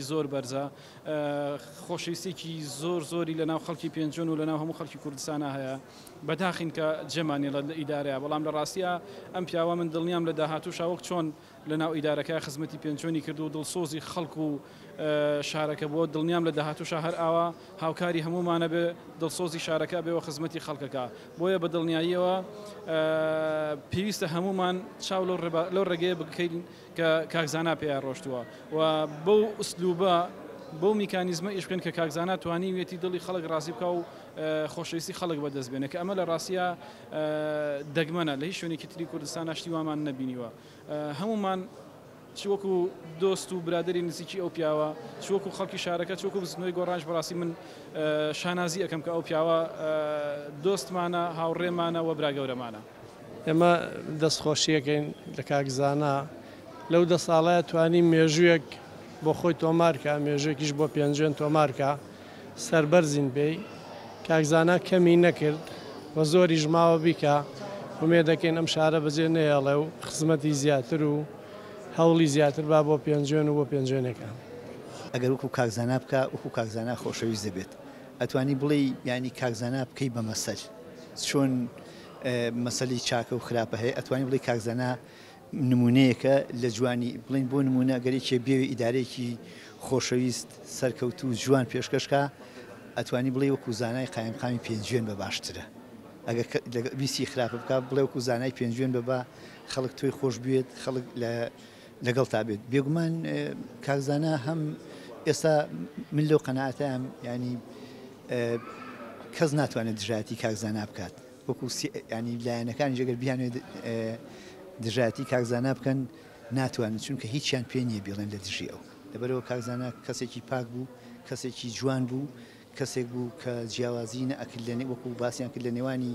زۆر بەرزە خۆشەویستێکی زۆر زۆری لە ناو خەڵکی پێنجۆن و لە ناو هەموو خەڵکی کوردستانە هەیە بەداخین کە جێمانێڵەت لە ئیدارەیە بەڵام لە ڕاستە ئەم پیاوە من دڵنیام لە داهاتوو شاوەک چۆن لە ناو ئیدارەکە خزمەتی پێنجۆنی کرد و دڵسۆزی خەڵک و شارەکە بۆ دڵنیام لە داهاتوو شاهر ئاوا هاوکاری هەمومانە بێ دڵسۆزی شارەکە بێەوە خزمەتی خەڵکەکە بۆیە بە دڵنیاییەوە پێویستە هەمومان چاو لەو ڕێگەیە بکەین کە کاک زانا پێیا ڕۆشتووە و بەو ئسلوبە بەو میکانیزمە ئیش بکەن کە کاک زانا توانیویەتی دڵی خەڵک ڕازی بکا و خۆشەویستی خەڵک بەدەست بێنێ کە ئەمە لە ڕاستیا دەگمەنە لە هیچ شوێنێکی تری کوردستانا شتی وامان نەبینیوە هەموومان چ وەکو دۆست و برادری نزیکی ئەو پیاوە چ وەکو خەڵکی شارەکە چ وەکو بزنەوەی گۆڕانش بەڕاستی من شانازی ئەکەم کە ئەو پیاوە دۆستمانە هاوڕێمانە و براگەورەمانە. ئێمە دەست خۆشیەکەین لە کاک زانا لەو دە ساڵەیە توانی مێژوویەک بۆ خۆی تۆمارکە مێژوێکیش بۆ پێنجوێن تۆمارکە سەربەرزین پێی کاک زانا کەمی نەکرد و زۆری ژماوە بیکە ومێ دەکەین ئەم شارە بەجێ نەیەڵێ و خزمەتی زیاتر و هەوڵی زیاتر با بۆ پێنجوێن و بۆ پێنجوێنەکان. ئەگەر وەکو کاک زانا بکا وەکو کاک زانا خۆشەویست دەبێت ئەتوانی بڵێی یانی کاک زانا بکەی بە مەسەل چۆن؟ مەسەلی چاکە و خراپە هەیە ئەتوانی بڵێی کاک زانا نمونەیەکە لە جوانی بڵین بۆ نمونە ئەگەر یەکێ بێوێ ئیدارەیەکی خۆشەویست سەرکەوتوو و جوان پێشکەشکا ئەتوانی بڵێ وەکو زانای قایمقامی پێنجوێن بە باشترە ئەگەر کە- لەگە- ویستی خراپە بکا بڵێ وەکو زانای پێنجوێن بە با خەڵک تۆی خۆش بوێت خەڵک لە لەگەڵتا بێت بێگومان کاک زانا هەم ئێستا من لەو قەناتەم ینی کەس ناتوانێت دژایەتی کاک زانا بکات وەکو ینی لایەنەکانی جگەر بیانێت دژایەتی کاک زانا بکەن ناتوانن چونکە هیچیان پێ نییە بیڵێن لە دژی ئەو لەبەرەوە کاک زانا کەسێکی پاک بوو کەسێکی جوان بوو کەسێک بوو کە جیاوازی نەئەکرد لە وەکو باسییان کرد لە نێوانی